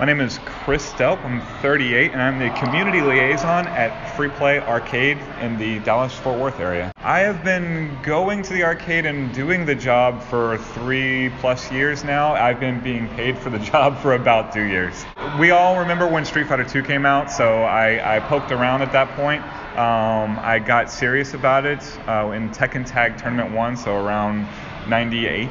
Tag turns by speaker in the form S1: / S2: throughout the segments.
S1: My name is Chris Delp. I'm 38 and I'm the community liaison at Free Play Arcade in the Dallas Fort Worth area. I have been going to the arcade and doing the job for three plus years now. I've been being paid for the job for about two years. We all remember when Street Fighter 2 came out, so I, I poked around at that point. Um, I got serious about it uh, in Tekken Tag Tournament 1, so around 98.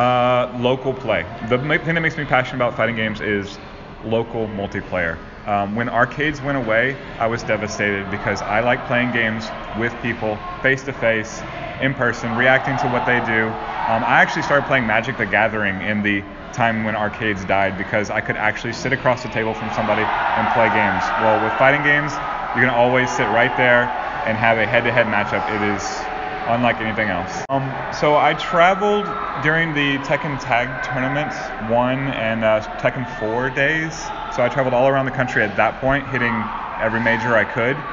S1: Uh, local play. The thing that makes me passionate about fighting games is local multiplayer. Um, when arcades went away, I was devastated because I like playing games with people, face to face, in person, reacting to what they do. Um, I actually started playing Magic the Gathering in the time when arcades died because I could actually sit across the table from somebody and play games. Well, with fighting games, you're going to always sit right there and have a head to head matchup. It is unlike anything else. Um, so I traveled during the Tekken Tag Tournament 1 and uh, Tekken 4 days. So I traveled all around the country at that point, hitting every major I could.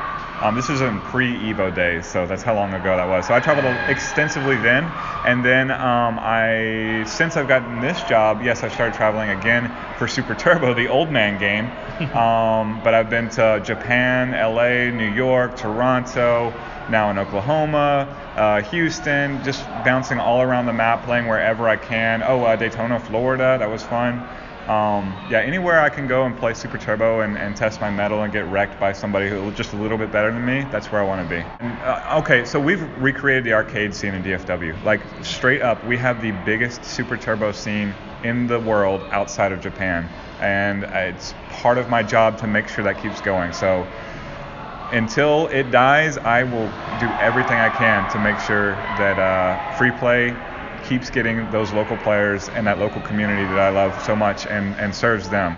S1: Um, this was in pre-Evo days, so that's how long ago that was. So I traveled extensively then, and then um, I, since I've gotten this job, yes, I started traveling again for Super Turbo, the old man game. um, but I've been to Japan, LA, New York, Toronto, now in Oklahoma, uh, Houston, just bouncing all around the map, playing wherever I can. Oh, uh, Daytona, Florida, that was fun. Um, yeah, anywhere I can go and play Super Turbo and, and, test my mettle and get wrecked by somebody who's just a little bit better than me, that's where I want to be. And, uh, okay, so we've recreated the arcade scene in DFW. Like, straight up, we have the biggest Super Turbo scene in the world outside of Japan. And it's part of my job to make sure that keeps going. So, until it dies, I will do everything I can to make sure that uh, free play keeps getting those local players and that local community that I love so much and, and serves them.